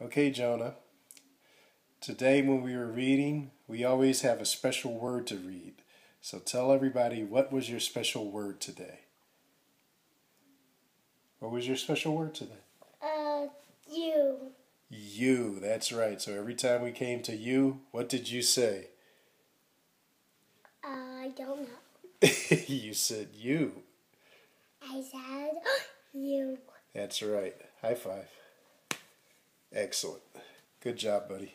Okay, Jonah. Today, when we were reading, we always have a special word to read. So tell everybody what was your special word today? What was your special word today? Uh, you. You, that's right. So every time we came to you, what did you say? I don't know. you said you. I said you. That's right. High five. Excellent. Good job, buddy.